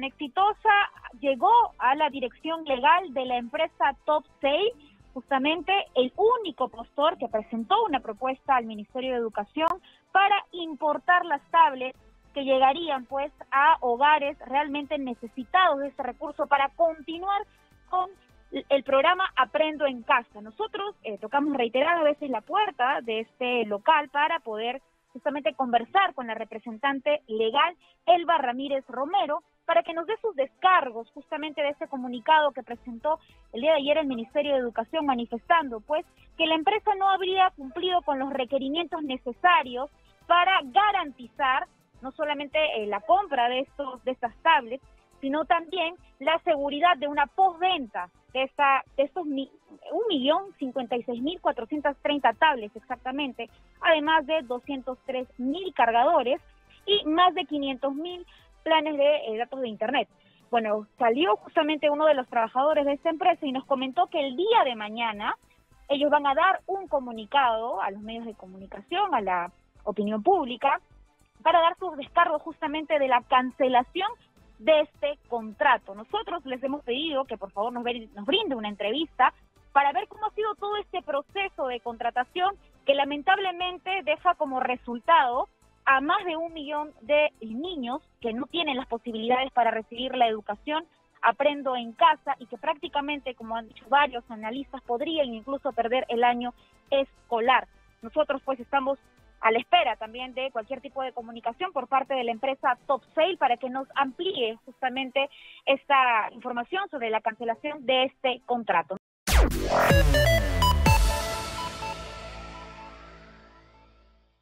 exitosa llegó a la dirección legal de la empresa Top Sale, justamente el único postor que presentó una propuesta al Ministerio de Educación para importar las tablets que llegarían pues a hogares realmente necesitados de este recurso para continuar con el programa Aprendo en Casa. Nosotros eh, tocamos reiteradas veces la puerta de este local para poder justamente conversar con la representante legal Elba Ramírez Romero para que nos dé sus descargos justamente de ese comunicado que presentó el día de ayer el Ministerio de Educación manifestando pues que la empresa no habría cumplido con los requerimientos necesarios para garantizar no solamente eh, la compra de estos de estas tablets, sino también la seguridad de una postventa de, esta, de estos un millón cincuenta y seis mil cuatrocientos treinta tablets exactamente, además de doscientos tres mil cargadores y más de quinientos mil planes de eh, datos de Internet. Bueno, salió justamente uno de los trabajadores de esta empresa y nos comentó que el día de mañana ellos van a dar un comunicado a los medios de comunicación, a la opinión pública, para dar sus descargos justamente de la cancelación de este contrato. Nosotros les hemos pedido que por favor nos, nos brinde una entrevista para ver cómo ha sido todo este proceso de contratación que lamentablemente deja como resultado a más de un millón de niños que no tienen las posibilidades para recibir la educación aprendo en casa y que prácticamente, como han dicho varios analistas, podrían incluso perder el año escolar. Nosotros pues estamos a la espera también de cualquier tipo de comunicación por parte de la empresa Top Sale para que nos amplíe justamente esta información sobre la cancelación de este contrato.